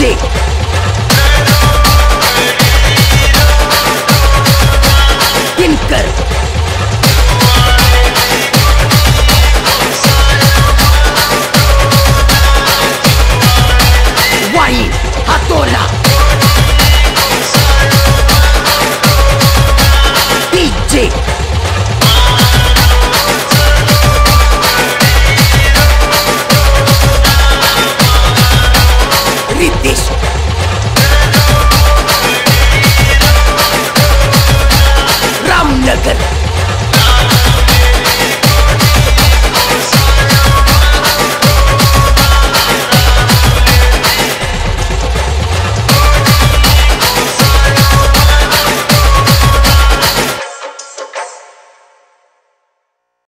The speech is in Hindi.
डीजे किनकर another.